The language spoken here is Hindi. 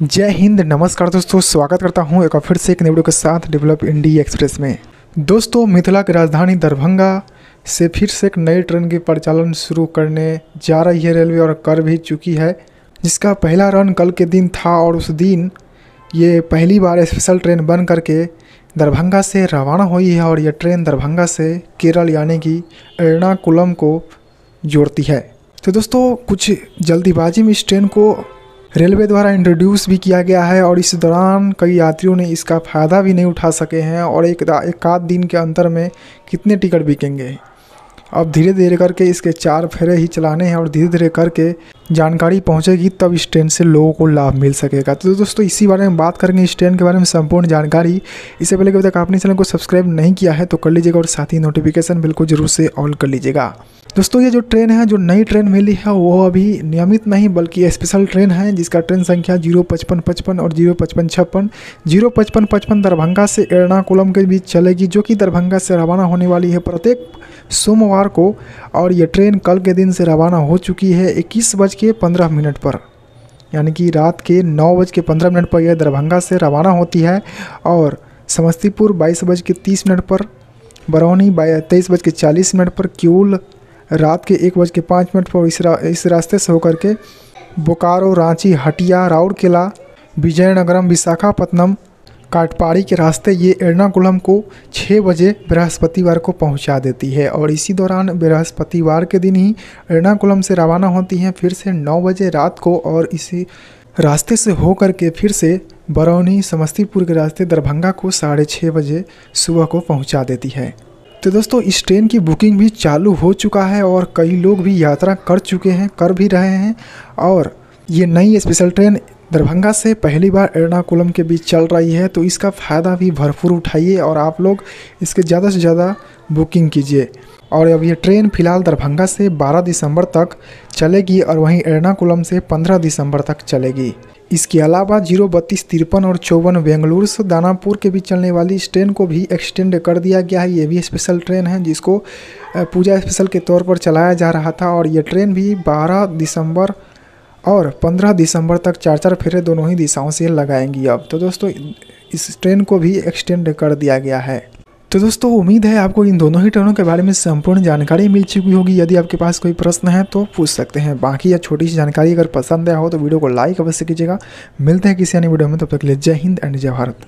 जय हिंद, नमस्कार दोस्तों, स्वागत करता हूँ एक बार फिर से एक वीडियो के साथ डेवलप इंडिया एक्सप्रेस में। दोस्तों, मिथिला की राजधानी दरभंगा से फिर से एक नई ट्रेन की परिचालन शुरू करने जा रही है रेलवे और कर भी चुकी है, जिसका पहला रन कल के दिन था और उस दिन ये पहली बार स्पेशल ट्रेन बन करके दरभंगा से रवाना हुई है और यह ट्रेन दरभंगा से केरल यानी कि एर्णाकुलम को जोड़ती है। तो दोस्तों, कुछ जल्दीबाजी में इस ट्रेन को रेलवे द्वारा इंट्रोड्यूस भी किया गया है और इस दौरान कई यात्रियों ने इसका फ़ायदा भी नहीं उठा सके हैं और एक एकाध दिन के अंतर में कितने टिकट बिकेंगे? अब धीरे धीरे करके इसके चार फेरे ही चलाने हैं और धीरे धीरे करके जानकारी पहुंचेगी, तब इस ट्रेन से लोगों को लाभ मिल सकेगा। तो दोस्तों, इसी बारे में बात करेंगे। इस ट्रेन के बारे में संपूर्ण जानकारी। इससे पहले कभी तक आपने चैनल को सब्सक्राइब नहीं किया है तो कर लीजिएगा और साथ ही नोटिफिकेशन बिल्कुल ज़रूर से ऑल कर लीजिएगा। दोस्तों, ये जो ट्रेन है, जो नई ट्रेन मिली है, वो अभी नियमित नहीं, बल्कि स्पेशल ट्रेन है, जिसका ट्रेन संख्या ज़ीरो पचपन पचपन और ज़ीरो पचपन छप्पन। ज़ीरो पचपन पचपन दरभंगा से एर्नाकुलम के बीच चलेगी, जो कि दरभंगा से रवाना होने वाली है प्रत्येक सोमवार को और यह ट्रेन कल के दिन से रवाना हो चुकी है इक्कीस बज के पंद्रह मिनट पर। यानी कि रात के नौ बज के पंद्रह मिनट पर यह दरभंगा से रवाना होती है और समस्तीपुर बाईस बज के तीस मिनट पर बरौनी तेईस बज के चालीस मिनट पर क्यूल रात के एक बज के पाँच मिनट पर इस रा, इस रास्ते से होकर के बोकारो रांची हटिया राउरकेला विजयनगरम विशाखापत्तनम काटपाड़ी के रास्ते ये एर्नाकुलम को छः बजे बृहस्पतिवार को पहुँचा देती है और इसी दौरान बृहस्पतिवार के दिन ही एर्नाकुलम से रवाना होती हैं, फिर से नौ बजे रात को और इसी रास्ते से होकर के फिर से बरौनी समस्तीपुर के रास्ते दरभंगा को साढ़े छः बजे सुबह को पहुँचा देती है। तो दोस्तों, इस ट्रेन की बुकिंग भी चालू हो चुका है और कई लोग भी यात्रा कर चुके हैं, कर भी रहे हैं और ये नई स्पेशल ट्रेन दरभंगा से पहली बार एर्नाकुलम के बीच चल रही है तो इसका फ़ायदा भी भरपूर उठाइए और आप लोग इसके ज़्यादा से ज़्यादा बुकिंग कीजिए। और अब ये ट्रेन फ़िलहाल दरभंगा से 12 दिसंबर तक चलेगी और वहीं एर्नाकुलम से 15 दिसंबर तक चलेगी। इसके अलावा ज़ीरो बत्तीस, तिरपन और चौवन बेंगलुरु से दानापुर के बीच चलने वाली इस ट्रेन को भी एक्सटेंड कर दिया गया है। ये भी स्पेशल ट्रेन है, जिसको पूजा स्पेशल के तौर पर चलाया जा रहा था और ये ट्रेन भी 12 दिसंबर और 15 दिसंबर तक चार चार फेरे दोनों ही दिशाओं से लगाएँगी अब। तो दोस्तों, इस ट्रेन को भी एक्सटेंड कर दिया गया है। तो दोस्तों, उम्मीद है आपको इन दोनों ही ट्रेनों के बारे में संपूर्ण जानकारी मिल चुकी होगी। यदि आपके पास कोई प्रश्न है तो पूछ सकते हैं। बाकी या छोटी सी जानकारी अगर पसंद आया हो तो वीडियो को लाइक अवश्य कीजिएगा। मिलते हैं किसी अन्य वीडियो में। तब तक ले जय हिंद एंड जय भारत।